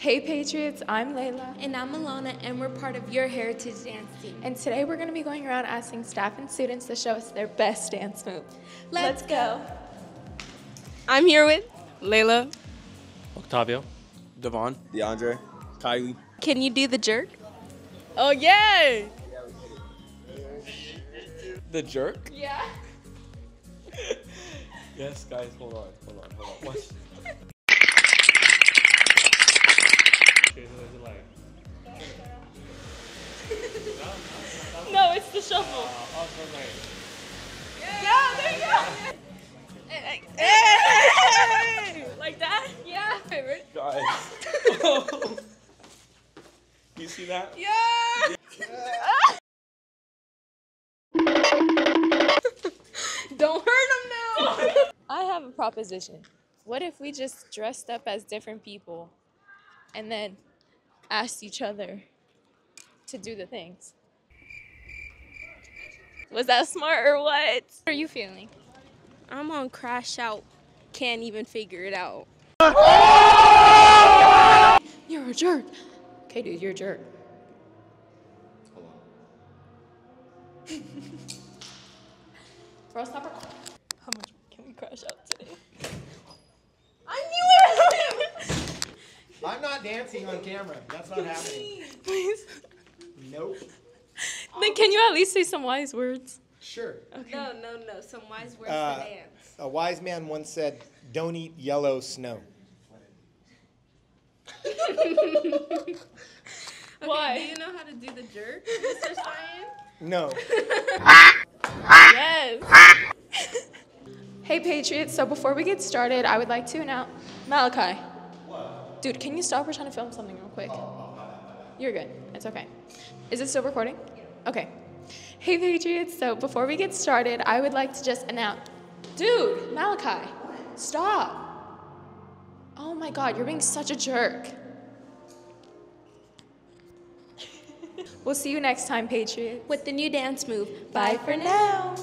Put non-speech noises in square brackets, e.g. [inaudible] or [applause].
Hey Patriots, I'm Laila. And I'm Alana, and we're part of your Heritage Dance Team. And today we're going to be going around asking staff and students to show us their best dance move. Let's go. I'm here with Laila. Octavio. Devon. DeAndre. Kylie. Can you do the jerk? Oh, yeah. The jerk? Yeah. [laughs] Yes, guys, hold on, hold on, hold on. Watch. Shuffle. uh, up or like Yeah, there you go. [laughs] Hey! Like that? Yeah. Favorite. Guys. [laughs] you see that? Yeah. [laughs] Don't hurt him now. I have a proposition. What if we just dressed up as different people and then asked each other to do the things? Was that smart or what? How are you feeling? I'm on crash out. Can't even figure it out. You're a jerk. Okay, dude, you're a jerk. [laughs] Bro, stop recording. How much can we crash out today? I knew it! [laughs] I'm not dancing on camera. That's not happening. Please. Nope. Then can you at least say some wise words? Sure. Okay. No, no, no. Some wise words Uh, to dance. A wise man once said, "Don't eat yellow snow." [laughs] Why? Do you know how to do the jerk, Mr. Cheyenne? No. [laughs] Yes. [laughs] hey, Patriots. So before we get started, I would like to announce Malachi. What? Dude, can you stop? We're trying to film something real quick. You're good. It's okay. Is it still recording? Okay. Hey, Patriots. So before we get started, I would like to just announce. Dude, Malachi, stop. Oh my God, you're being such a jerk. we'll see you next time, Patriots. With the new dance move. Bye for now.